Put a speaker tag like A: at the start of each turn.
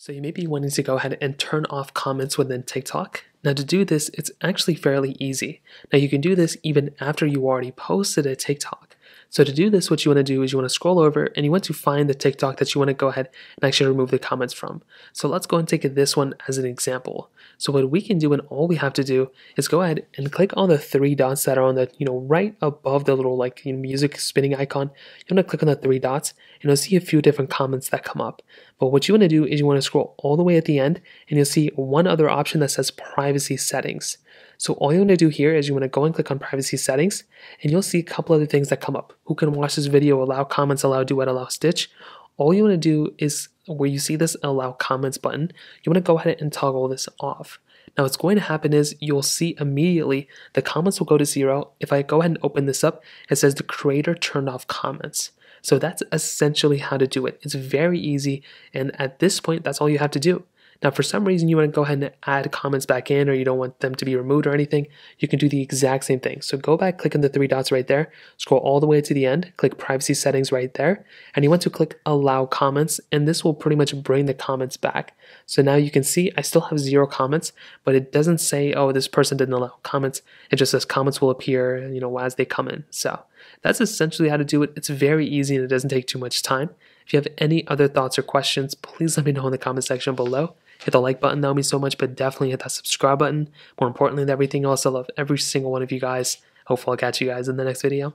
A: So you may be wanting to go ahead and turn off comments within TikTok. Now to do this, it's actually fairly easy. Now you can do this even after you already posted a TikTok. So to do this, what you want to do is you want to scroll over and you want to find the TikTok that you want to go ahead and actually remove the comments from. So let's go and take this one as an example. So what we can do and all we have to do is go ahead and click on the three dots that are on the, you know, right above the little like you know, music spinning icon. You want to click on the three dots and you'll see a few different comments that come up. But what you want to do is you want to scroll all the way at the end and you'll see one other option that says privacy settings. So all you want to do here is you want to go and click on privacy settings and you'll see a couple other things that come up. Who can watch this video, allow comments, allow duet, allow stitch. All you want to do is where you see this allow comments button, you want to go ahead and toggle this off. Now what's going to happen is you'll see immediately the comments will go to zero. If I go ahead and open this up, it says the creator turned off comments. So that's essentially how to do it. It's very easy and at this point that's all you have to do. Now, for some reason you want to go ahead and add comments back in or you don't want them to be removed or anything, you can do the exact same thing. So go back, click on the three dots right there, scroll all the way to the end, click privacy settings right there, and you want to click allow comments, and this will pretty much bring the comments back. So now you can see I still have zero comments, but it doesn't say, oh, this person didn't allow comments. It just says comments will appear, you know, as they come in. So that's essentially how to do it. It's very easy and it doesn't take too much time. If you have any other thoughts or questions, please let me know in the comment section below. Hit the like button, that would mean so much, but definitely hit that subscribe button. More importantly than everything else, I love every single one of you guys. Hopefully I'll catch you guys in the next video.